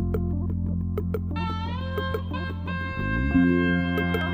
Thank you.